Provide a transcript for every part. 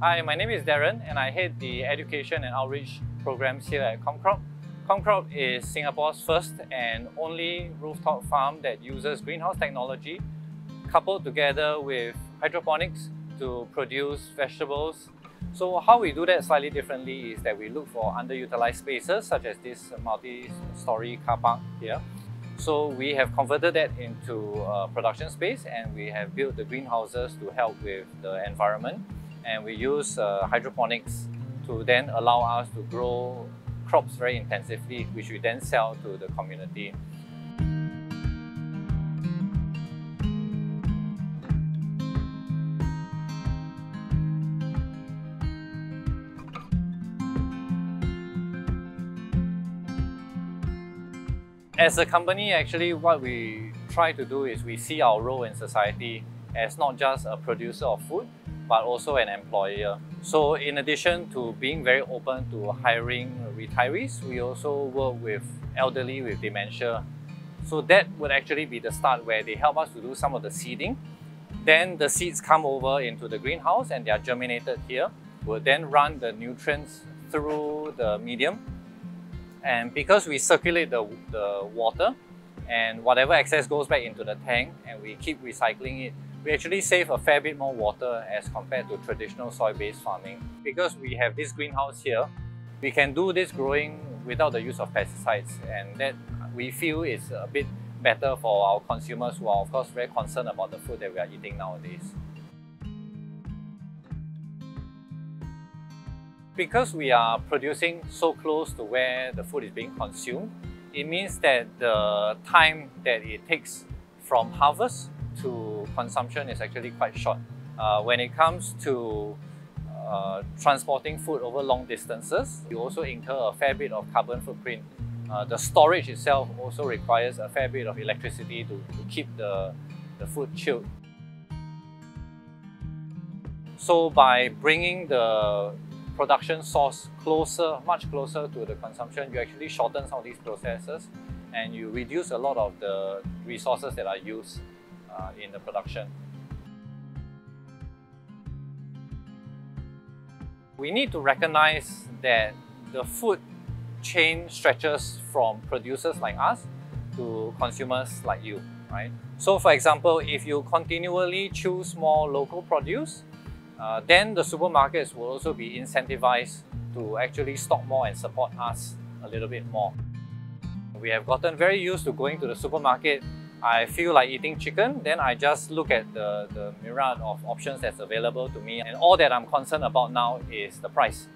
Hi, my name is Darren and I head the education and outreach programs here at ComCrop. ComCrop is Singapore's first and only rooftop farm that uses greenhouse technology coupled together with hydroponics to produce vegetables. So how we do that slightly differently is that we look for underutilized spaces such as this multi-story car park here. So we have converted that into a production space and we have built the greenhouses to help with the environment and we use uh, hydroponics to then allow us to grow crops very intensively, which we then sell to the community. As a company, actually what we try to do is we see our role in society as not just a producer of food, but also an employer. So in addition to being very open to hiring retirees, we also work with elderly with dementia. So that would actually be the start where they help us to do some of the seeding. Then the seeds come over into the greenhouse and they are germinated here. We'll then run the nutrients through the medium. And because we circulate the, the water and whatever excess goes back into the tank and we keep recycling it, we actually save a fair bit more water as compared to traditional soy-based farming. Because we have this greenhouse here, we can do this growing without the use of pesticides and that we feel is a bit better for our consumers who are of course very concerned about the food that we are eating nowadays. Because we are producing so close to where the food is being consumed, it means that the time that it takes from harvest to consumption is actually quite short. Uh, when it comes to uh, transporting food over long distances, you also incur a fair bit of carbon footprint. Uh, the storage itself also requires a fair bit of electricity to, to keep the, the food chilled. So by bringing the production source closer, much closer to the consumption, you actually shorten some of these processes and you reduce a lot of the resources that are used in the production. We need to recognize that the food chain stretches from producers like us to consumers like you, right? So for example, if you continually choose more local produce, uh, then the supermarkets will also be incentivized to actually stock more and support us a little bit more. We have gotten very used to going to the supermarket I feel like eating chicken, then I just look at the, the myriad of options that's available to me and all that I'm concerned about now is the price.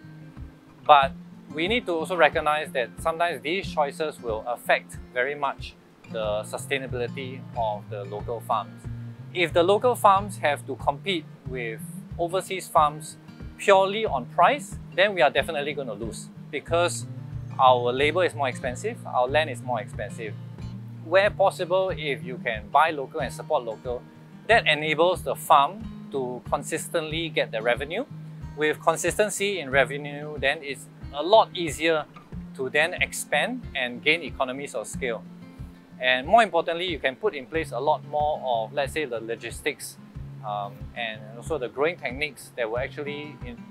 But we need to also recognize that sometimes these choices will affect very much the sustainability of the local farms. If the local farms have to compete with overseas farms purely on price, then we are definitely going to lose because our labor is more expensive, our land is more expensive, where possible, if you can buy local and support local, that enables the farm to consistently get the revenue. With consistency in revenue, then it's a lot easier to then expand and gain economies of scale. And more importantly, you can put in place a lot more of, let's say, the logistics um, and also the growing techniques that will actually in,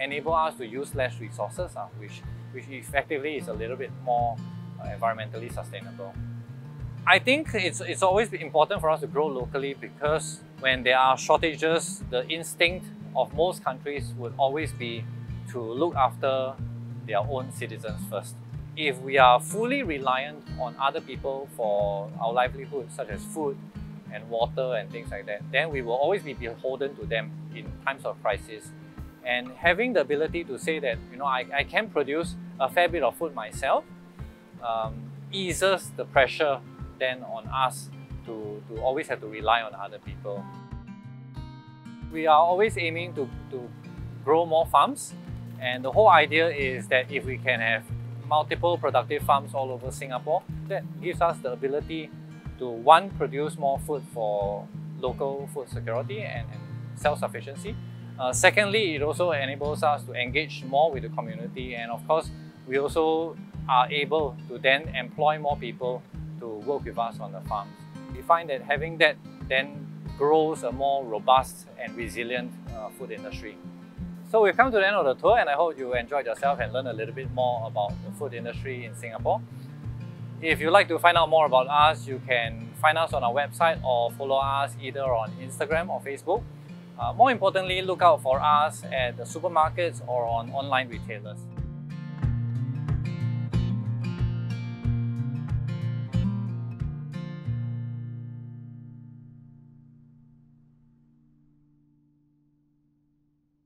enable us to use less resources, uh, which, which effectively is a little bit more uh, environmentally sustainable. I think it's, it's always important for us to grow locally because when there are shortages, the instinct of most countries would always be to look after their own citizens first. If we are fully reliant on other people for our livelihood, such as food and water and things like that, then we will always be beholden to them in times of crisis. And having the ability to say that, you know, I, I can produce a fair bit of food myself um, eases the pressure then on us to, to always have to rely on other people. We are always aiming to, to grow more farms and the whole idea is that if we can have multiple productive farms all over Singapore, that gives us the ability to one, produce more food for local food security and, and self-sufficiency. Uh, secondly, it also enables us to engage more with the community and of course, we also are able to then employ more people to work with us on the farms. We find that having that then grows a more robust and resilient uh, food industry. So we've come to the end of the tour and I hope you enjoyed yourself and learned a little bit more about the food industry in Singapore. If you'd like to find out more about us, you can find us on our website or follow us either on Instagram or Facebook. Uh, more importantly, look out for us at the supermarkets or on online retailers.